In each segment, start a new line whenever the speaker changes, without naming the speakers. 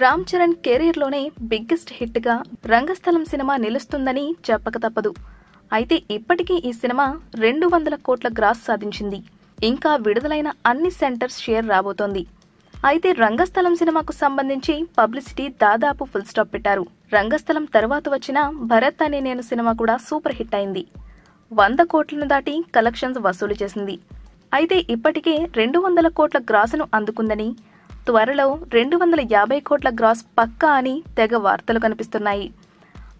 రామ్ చరణ్ కెరీర్లోనే బిగ్గెస్ట్ హిట్గా రంగస్థలం సినిమా నిలుస్తుందని చెప్పక తప్పదు. అయితే ఇప్పటికీ ఈ సినిమా రెండు వందల కోట్ల గ్రాస్ సాధించింది. ఇంకా విడుదలైన అన్ని సెంటర్స్ షేర్ రాబోతోంది. అయితే రంగస్థలం సినిమాకు సంబంధించి పబ్లిసిటీ దాదాపు ఫుల్ స్టాప్ పెట్టారు. రంగస్థలం తర్వాత వచ్చిన భరత్ అనే నేను సినిమా కూడా సూపర్ హిట్ అయింది. వంద కోట్లను దాటి కలెక్షన్స్ వసూలు చేసింది. అయితే ఇప్పటికే రెండు వందల కోట్ల గ్రాసును అందుకుందని త్వరలో రెండు వందల యాభై కోట్ల గ్రాస్ పక్కా అని తెగ వార్తలు కనిపిస్తున్నాయి.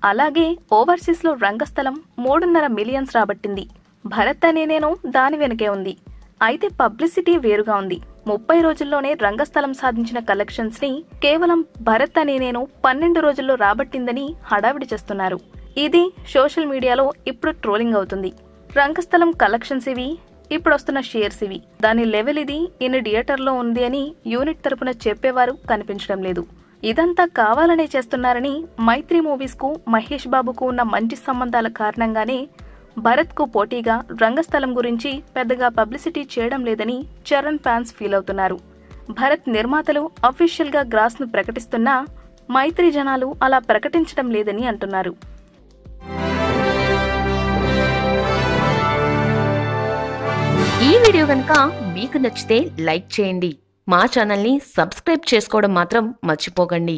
అలాగే ఓవర్సీస్లో రంగస్థలం మూడున్నర మిలియన్స్ రాబట్టింది. భరత్ అనే నేను దాని వెనుకే ఉంది. అయితే పబ్లిసిటీ వేరుగా ఉంది. ముప్పై రోజుల్లోనే రంగస్థలం సాధించిన కలెక్షన్స్ని కేవలం భరత్ అనే నేను పన్నెండు రోజుల్లో రాబట్టిందని హడావిడి చేస్తున్నారు. ఇది సోషల్ మీడియాలో ఇప్పుడు ట్రోలింగ్ అవుతుంది. రంగస్థలం కలెక్షన్స్ ఇవి ఇప్పుడు వస్తున్న షేర్స్ ఇవి. దాని లెవెల్ ఇది ఇన్ని థియేటర్లో ఉంది అని యూనిట్ తరపున చెప్పేవారు కనిపించడం లేదు. ఇదంతా కావాలనే చేస్తున్నారని మైత్రి మూవీస్కు మహేష్ బాబుకు ఉన్న మంచి సంబంధాల కారణంగానే భరత్కు పోటీగా రంగస్థలం గురించి పెద్దగా పబ్లిసిటీ చేయడం లేదని చరణ్ ఫ్యాన్స్ ఫీల్ అవుతున్నారు. భరత్ నిర్మాతలు అఫీషియల్గా గ్రాస్ను ప్రకటిస్తున్నా మైత్రి జనాలు అలా ప్రకటించడం లేదని అంటున్నారు.
ఈ వీడియో కనుక మీకు నచ్చితే లైక్ చేయండి. మా ఛానల్ని సబ్స్క్రైబ్ చేసుకోవడం మాత్రం మర్చిపోకండి.